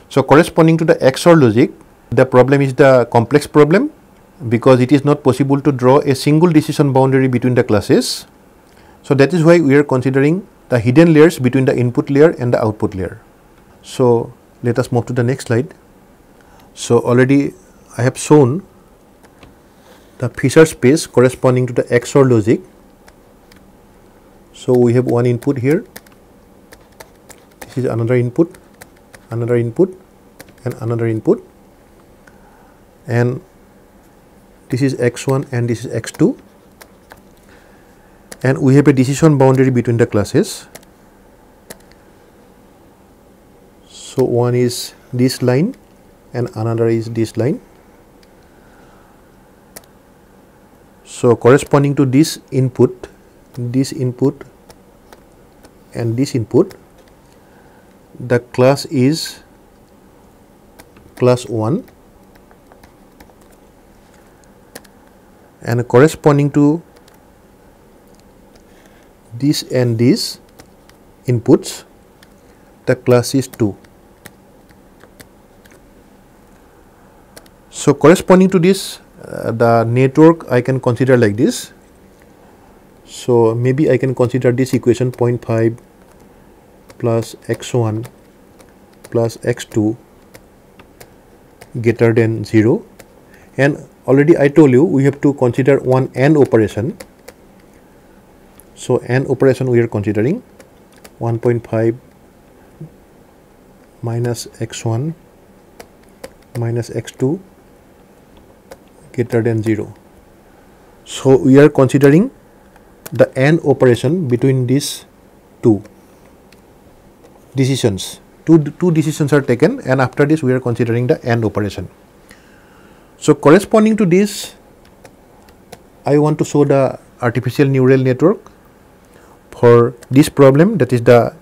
So, corresponding to the XOR logic the problem is the complex problem because it is not possible to draw a single decision boundary between the classes. So, that is why we are considering the hidden layers between the input layer and the output layer. So, let us move to the next slide. So, already I have shown the feature space corresponding to the XOR logic. So, we have one input here, this is another input, another input and another input and this is x1 and this is x2 and we have a decision boundary between the classes. So, one is this line and another is this line. So, corresponding to this input, this input and this input, the class is class 1 and corresponding to this and this inputs the class is 2. So, corresponding to this uh, the network I can consider like this. So, maybe I can consider this equation 0.5 plus x1 plus x2 greater than 0 and already I told you we have to consider one AND operation. So, AND operation we are considering 1.5 minus x1 minus x2 greater than 0. So, we are considering the AND operation between these two decisions. Two, two decisions are taken and after this we are considering the AND operation. So, corresponding to this I want to show the artificial neural network for this problem that is the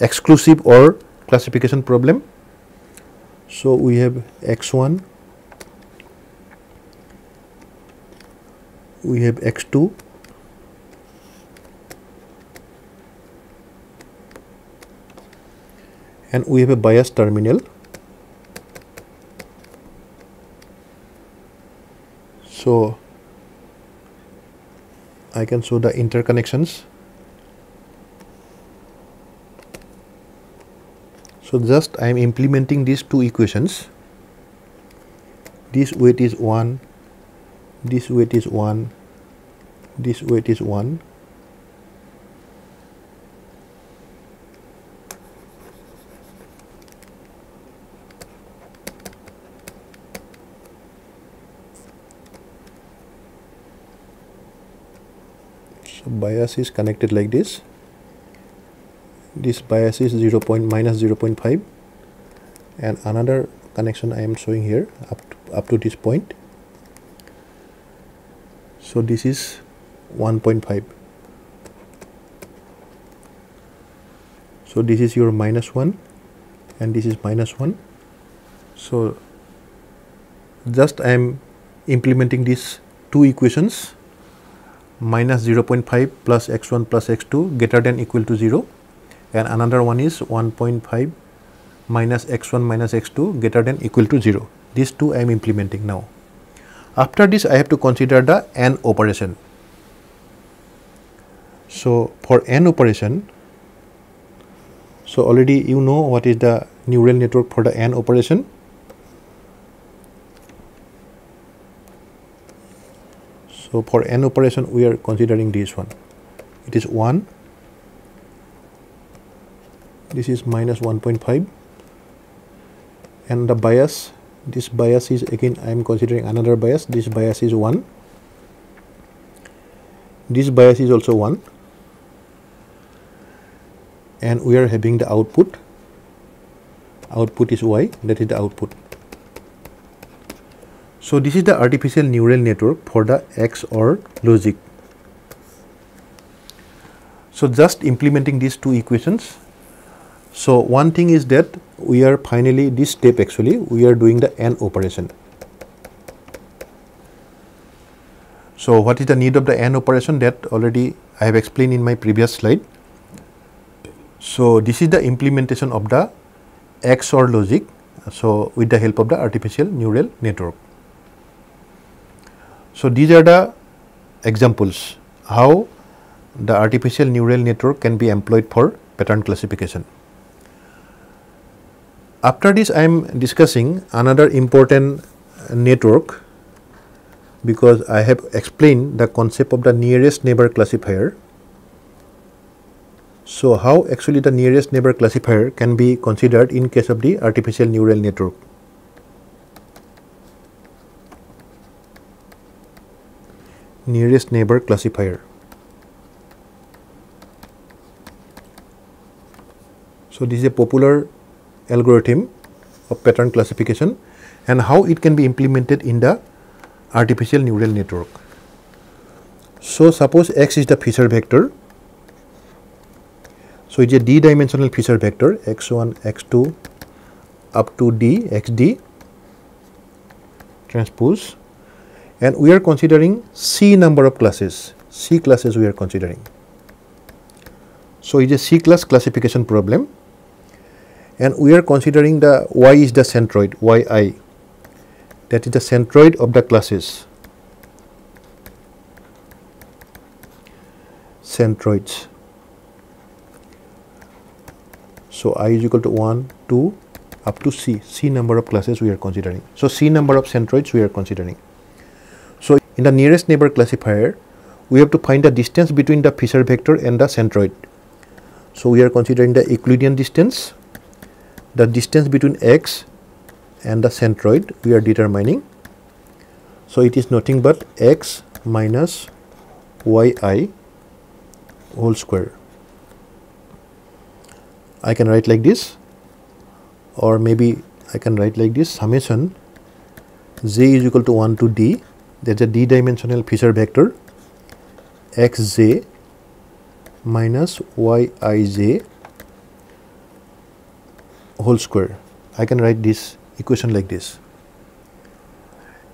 exclusive OR classification problem. So, we have x1, we have x2, and we have a bias terminal So, I can show the interconnections. So, just I am implementing these two equations. This weight is 1, this weight is 1, this weight is 1 bias is connected like this. This bias is 0 point minus 0 0.5 and another connection I am showing here up to, up to this point. So this is 1.5 so this is your minus 1 and this is minus 1 so just I am implementing these two equations minus 0.5 plus x1 plus x2 greater than equal to 0 and another one is 1.5 minus x1 minus x2 greater than equal to 0. These two I am implementing now. After this I have to consider the AND operation. So, for AND operation, so already you know what is the neural network for the AND operation. So, for AND operation we are considering this one. It is 1 this is minus 1.5 and the bias this bias is again I am considering another bias. This bias is 1 this bias is also 1 and we are having the output. Output is y. That is the output so, this is the artificial neural network for the XOR logic. So, just implementing these two equations. So, one thing is that we are finally this step actually we are doing the AND operation. So, what is the need of the AND operation that already I have explained in my previous slide. So, this is the implementation of the XOR logic. So, with the help of the artificial neural network. So, these are the examples how the artificial neural network can be employed for pattern classification. After this I am discussing another important network because I have explained the concept of the nearest neighbor classifier. So, how actually the nearest neighbor classifier can be considered in case of the artificial neural network. Nearest neighbor classifier. So, this is a popular algorithm of pattern classification and how it can be implemented in the artificial neural network. So, suppose x is the feature vector. So, it is a d dimensional feature vector x1, x2 up to d xd transpose and we are considering c number of classes, c classes we are considering. So, it is a c class classification problem and we are considering the y is the centroid yi that is the centroid of the classes centroids. So, i is equal to 1, 2 up to c, c number of classes we are considering. So, c number of centroids we are considering. So, in the nearest neighbor classifier, we have to find the distance between the feature vector and the centroid. So, we are considering the Euclidean distance, the distance between x and the centroid we are determining. So, it is nothing but x minus y i whole square. I can write like this or maybe I can write like this summation j is equal to 1 to d that is a d dimensional feature vector x j minus y i j whole square. I can write this equation like this.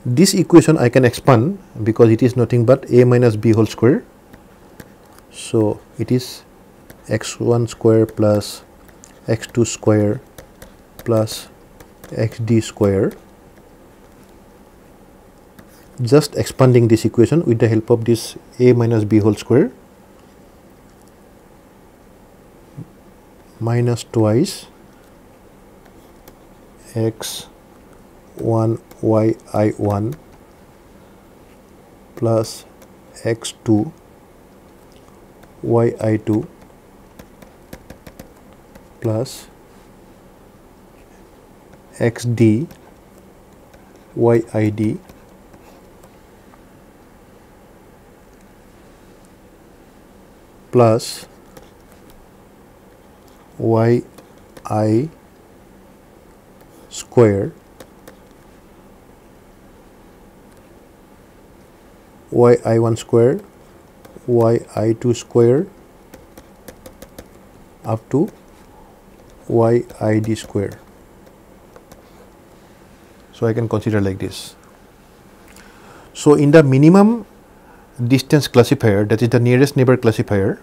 This equation I can expand because it is nothing but a minus b whole square. So, it is x 1 square plus x 2 square plus x d square just expanding this equation with the help of this a minus b whole square minus twice x 1 y i 1 plus x 2 y i 2 plus x d y i d plus y i square y i 1 square y i 2 square up to y i d square. So, I can consider like this. So, in the minimum distance classifier that is the nearest neighbor classifier,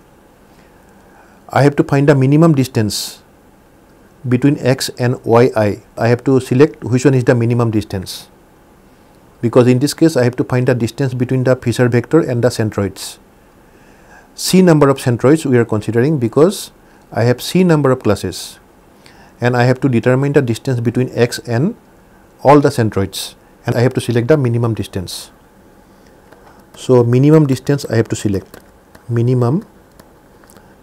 I have to find the minimum distance between x and y i. Have to select which one is the minimum distance because in this case I have to find the distance between the feature vector and the centroids. C number of centroids we are considering because I have C number of classes and I have to determine the distance between x and all the centroids and I have to select the minimum distance. So, minimum distance I have to select minimum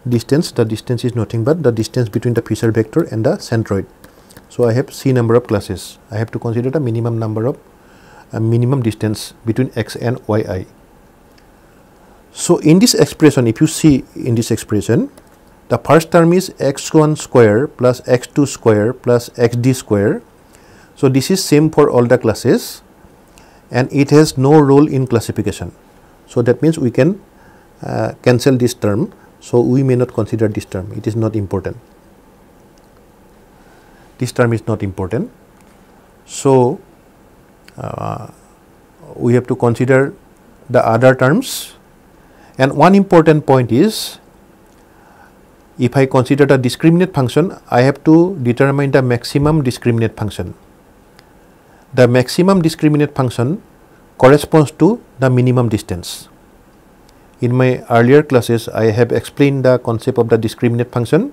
distance the distance is nothing but the distance between the feature vector and the centroid. So, I have C number of classes I have to consider the minimum number of a minimum distance between x and y i. So, in this expression if you see in this expression the first term is x 1 square plus x 2 square plus x d square. So, this is same for all the classes and it has no role in classification. So, that means we can uh, cancel this term So, we may not consider this term, it is not important. This term is not important. So, uh, we have to consider the other terms and one important point is if I consider the discriminant function, I have to determine the maximum discriminant function. The maximum discriminant function corresponds to the minimum distance. In my earlier classes, I have explained the concept of the discriminant function.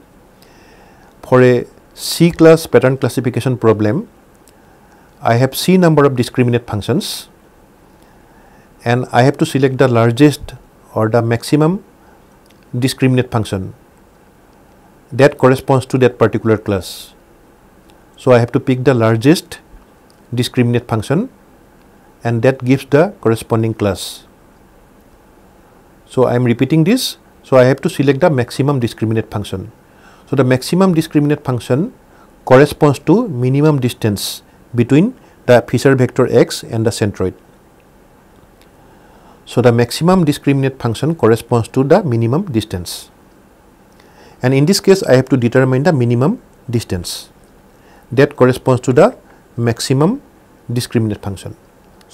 For a C class pattern classification problem, I have C number of discriminant functions and I have to select the largest or the maximum discriminant function that corresponds to that particular class. So, I have to pick the largest discriminant function and that gives the corresponding class. So, I am repeating this. So, I have to select the maximum discriminant function. So, the maximum discriminant function corresponds to minimum distance between the feature vector x and the centroid. So, the maximum discriminant function corresponds to the minimum distance and in this case I have to determine the minimum distance that corresponds to the maximum discriminant function.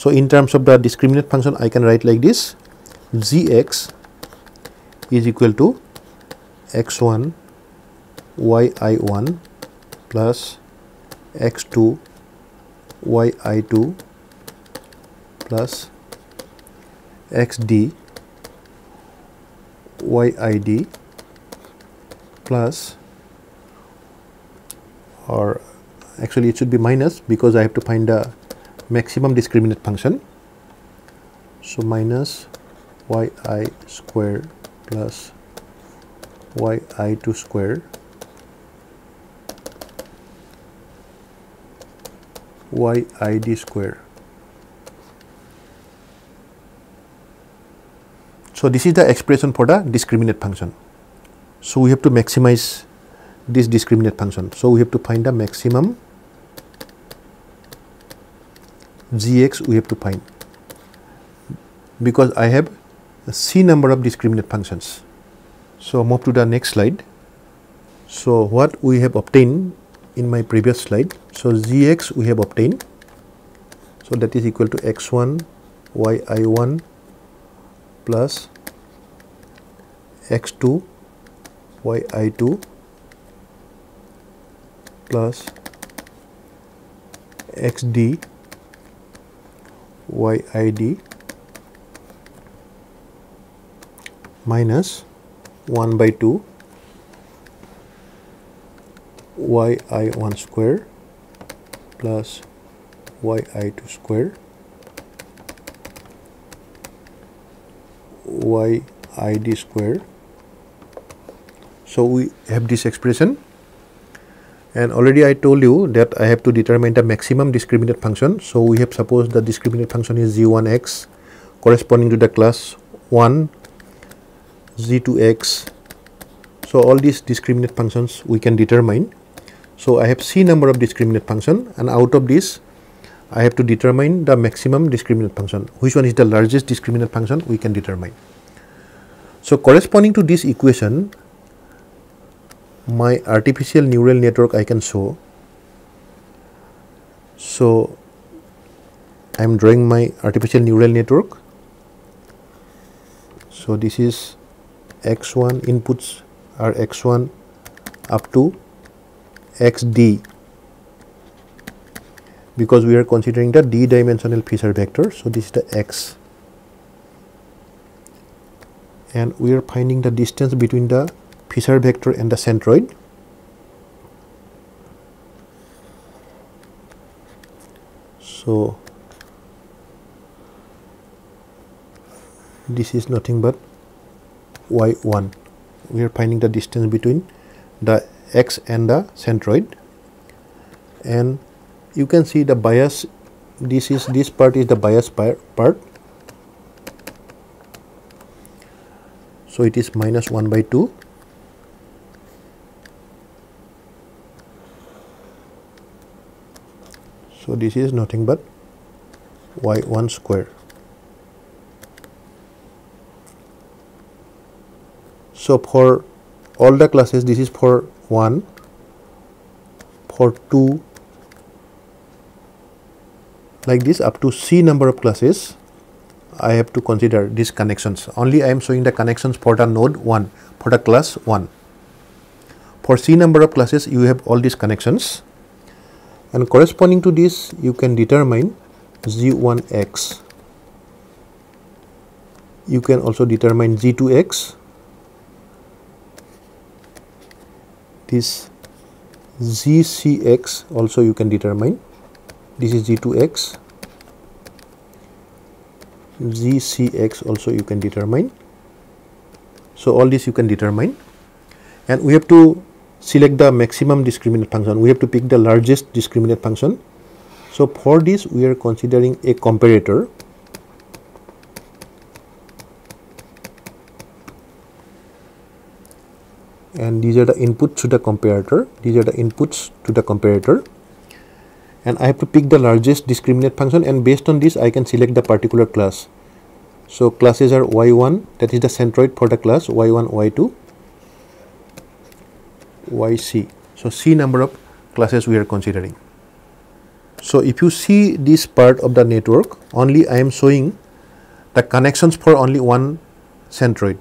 So, in terms of the discriminant function I can write like this. G x is equal to x 1 y i 1 plus x 2 y i 2 plus x d y i d plus or actually it should be minus because I have to find the maximum discriminant function. So, minus y i square plus y i 2 square y i d square. So, this is the expression for the discriminant function. So, we have to maximize this discriminant function. So, we have to find the maximum gx we have to find because I have c number of discriminant functions. So, move to the next slide. So, what we have obtained in my previous slide. So, gx we have obtained. So, that is equal to x1 yi1 plus x2 yi2 plus xd yid minus 1 by 2 yi1 square plus yi2 square yid square. So, we have this expression and already I told you that I have to determine the maximum discriminant function. So, we have supposed the discriminant function is g1x corresponding to the class 1 g2x. So, all these discriminant functions we can determine. So, I have c number of discriminant function and out of this I have to determine the maximum discriminant function. Which one is the largest discriminant function we can determine. So, corresponding to this equation my artificial neural network I can show. So, I am drawing my artificial neural network. So, this is x1 inputs are x1 up to xd because we are considering the d dimensional feature vector. So, this is the x and we are finding the distance between the feature vector and the centroid. So, this is nothing but y1. We are finding the distance between the x and the centroid and you can see the bias this is this part is the bias part so it is minus 1 by 2 So, this is nothing but y1 square. So, for all the classes this is for 1, for 2 like this up to C number of classes I have to consider these connections only I am showing the connections for the node 1 for the class 1. For C number of classes you have all these connections and corresponding to this you can determine z1x you can also determine z2x this zcx also you can determine. This is z2x zcx also you can determine. So all this you can determine. And we have to select the maximum discriminant function. We have to pick the largest discriminant function. So for this we are considering a comparator. And these are the inputs to the comparator. These are the inputs to the comparator. And I have to pick the largest discriminant function. And based on this I can select the particular class. So classes are y1 that is the centroid for the class. Y1 y2 yc so c number of classes we are considering. So if you see this part of the network only I am showing the connections for only one centroid.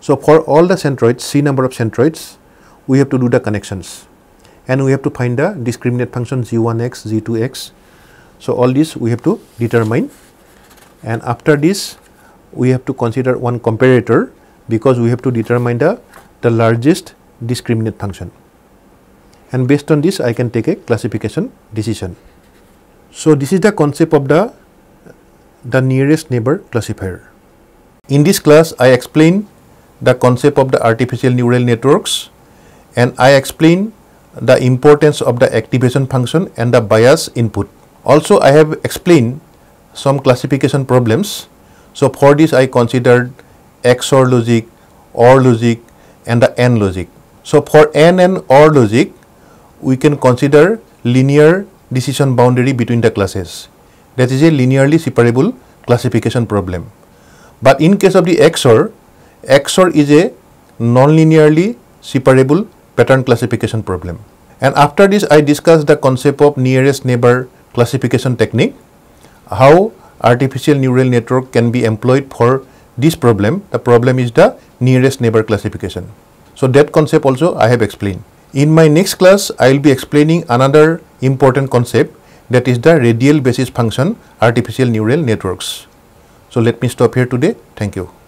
So for all the centroids c number of centroids we have to do the connections. And we have to find the discriminant function z1x z2x so all this we have to determine. And after this we have to consider one comparator because we have to determine the the largest discriminant function and based on this I can take a classification decision. So, this is the concept of the the nearest neighbor classifier. In this class I explain the concept of the artificial neural networks and I explain the importance of the activation function and the bias input. Also I have explained some classification problems. So, for this I considered XOR logic, OR logic and the AND logic. So, for AND and OR logic we can consider linear decision boundary between the classes that is a linearly separable classification problem. But in case of the XOR, XOR is a non-linearly separable pattern classification problem. And after this I discussed the concept of nearest neighbor classification technique, how artificial neural network can be employed for this problem. The problem is the nearest neighbor classification. So, that concept also I have explained. In my next class, I will be explaining another important concept that is the radial basis function artificial neural networks. So, let me stop here today. Thank you.